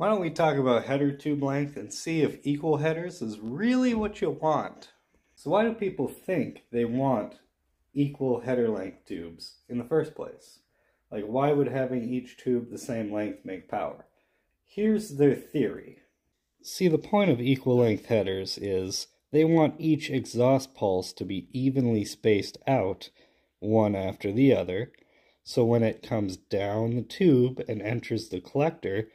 Why don't we talk about header tube length and see if equal headers is really what you want? So why do people think they want equal header length tubes in the first place? Like why would having each tube the same length make power? Here's their theory. See, the point of equal length headers is they want each exhaust pulse to be evenly spaced out, one after the other, so when it comes down the tube and enters the collector,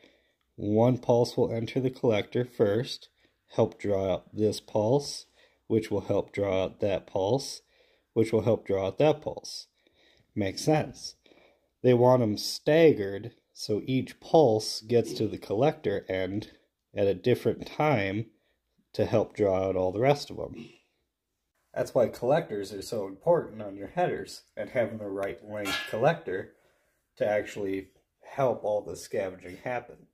one pulse will enter the collector first, help draw out this pulse, which will help draw out that pulse, which will help draw out that pulse. Makes sense. They want them staggered so each pulse gets to the collector end at a different time to help draw out all the rest of them. That's why collectors are so important on your headers and having the right length collector to actually help all the scavenging happen.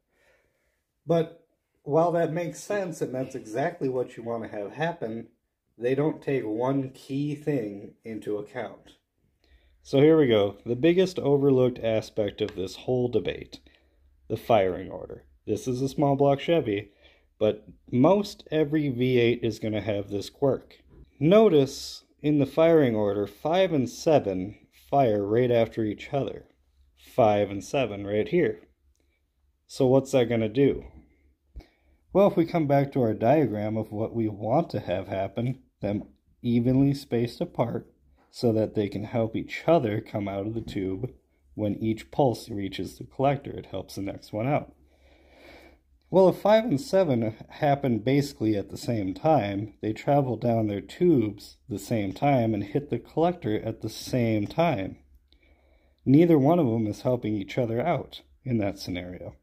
But while that makes sense and that's exactly what you want to have happen, they don't take one key thing into account. So here we go. The biggest overlooked aspect of this whole debate the firing order. This is a small block Chevy, but most every V8 is going to have this quirk. Notice in the firing order, 5 and 7 fire right after each other. 5 and 7 right here. So what's that going to do? Well, if we come back to our diagram of what we want to have happen, them evenly spaced apart so that they can help each other come out of the tube when each pulse reaches the collector. It helps the next one out. Well, if 5 and 7 happen basically at the same time, they travel down their tubes the same time and hit the collector at the same time. Neither one of them is helping each other out in that scenario.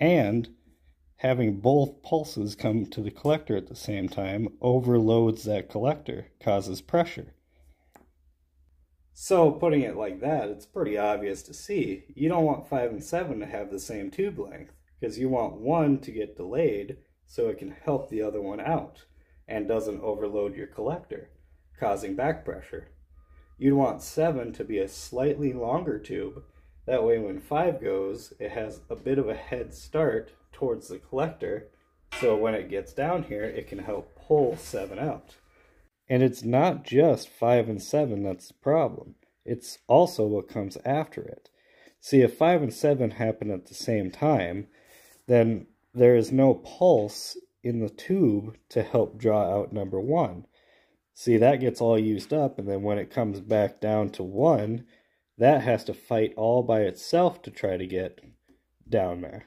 And having both pulses come to the collector at the same time overloads that collector, causes pressure. So, putting it like that, it's pretty obvious to see. You don't want 5 and 7 to have the same tube length, because you want one to get delayed so it can help the other one out and doesn't overload your collector, causing back pressure. You'd want 7 to be a slightly longer tube, that way when 5 goes, it has a bit of a head start towards the collector, so when it gets down here, it can help pull 7 out. And it's not just 5 and 7 that's the problem. It's also what comes after it. See, if 5 and 7 happen at the same time, then there is no pulse in the tube to help draw out number 1. See, that gets all used up, and then when it comes back down to 1, that has to fight all by itself to try to get down there.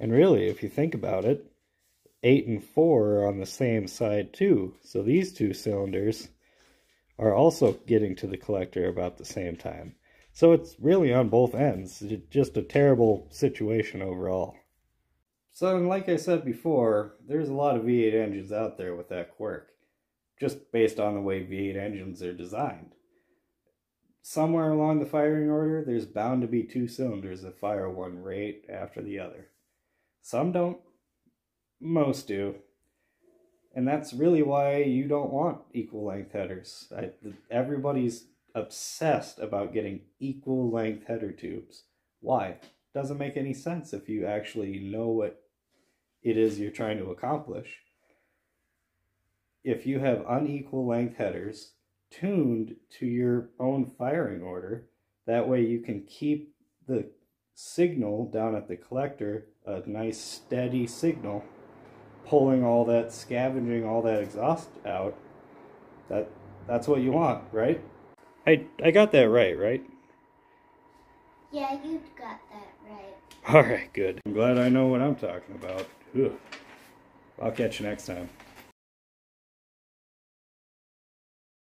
And really, if you think about it, 8 and 4 are on the same side too. So these two cylinders are also getting to the collector about the same time. So it's really on both ends. It's just a terrible situation overall. So like I said before, there's a lot of V8 engines out there with that quirk. Just based on the way V8 engines are designed. Somewhere along the firing order, there's bound to be two cylinders that fire one right after the other. Some don't, most do. And that's really why you don't want equal length headers. I, everybody's obsessed about getting equal length header tubes. Why? Doesn't make any sense if you actually know what it is you're trying to accomplish. If you have unequal length headers tuned to your own firing order, that way you can keep the signal down at the collector a nice steady signal pulling all that scavenging all that exhaust out. That that's what you want right? I i got that right right? Yeah you got that right. All right good. I'm glad i know what i'm talking about. Ugh. i'll catch you next time